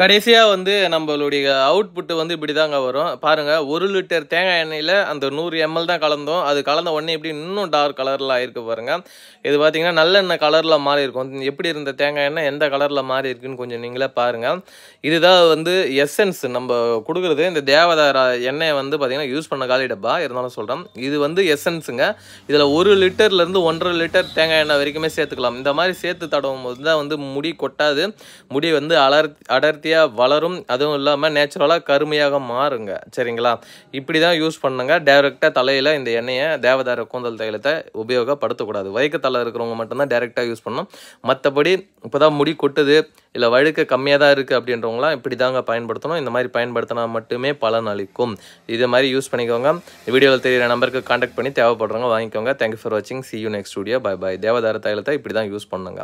கடைசியாக வந்து நம்மளுடைய அவுட்புட் வந்து இப்படி தாங்க வரும். பாருங்கள் ஒரு லிட்டர் தேங்காய் எண்ணெயில் அந்த நூறு எம்எல் தான் கலந்தோம். அது கலந்த உடனே இப்படி இன்னும் டார்க் கலரில் ஆயிருக்கு பாருங்கள் இது பார்த்தீங்கன்னா நல்லெண்ணெய் கலரில் மாறி இருக்கும். எப்படி இருந்த தேங்காய் எண்ணெய் எந்த கலரில் மாறி இருக்குன்னு கொஞ்சம் நீங்களே பாருங்கள் இதுதான் வந்து எசன்ஸ் நம்ம கொடுக்குறது. இந்த தேவதார எண்ணெயை வந்து பார்த்திங்கன்னா யூஸ் பண்ண காலி டப்பா இருந்தாலும் சொல்கிறோம் இது வந்து எசன்ஸுங்க இதில் ஒரு லிட்டர்லேருந்து ஒன்றரை லிட்டர் தேங்காய் எண்ணெய் வரைக்குமே சேர்த்துக்கலாம். இந்த மாதிரி சேர்த்து தடவும் போது தான் வந்து முடி கொட்டாது. முடி வந்து அலர் ஹெல்த்தியாக வளரும் அதுவும் இல்லாமல் நேச்சுரலாக கருமையாக மாறுங்க. சரிங்களா? இப்படி தான் யூஸ் பண்ணுங்க டேரெக்டாக தலையில் இந்த எண்ணெயை தேவதார கூந்தல் தைலத்தை உபயோகப்படுத்தக்கூடாது. வயக்க தலை இருக்கிறவங்க மட்டும்தான் டேரெக்டாக யூஸ் பண்ணணும். மற்றபடி இப்போ தான் முடி கொட்டுது இல்லை வழுக்க கம்மியாக தான் இருக்குது அப்படின்றவங்களாம் இப்படி தாங்க பயன்படுத்தணும். இந்த மாதிரி பயன்படுத்தினா மட்டுமே பலன் அளிக்கும். இது மாதிரி யூஸ் பண்ணிக்கோங்க. வீடியோவில் தெரியிற நம்பருக்கு காண்டாக்ட் பண்ணி தேவைப்படுறவங்க வாங்கிக்கோங்க. தேங்க்யூ ஃபார் வாட்சிங் see you next studio bye bye தேவதார தைலத்தை இப்படி தான் யூஸ் பண்ணுங்க.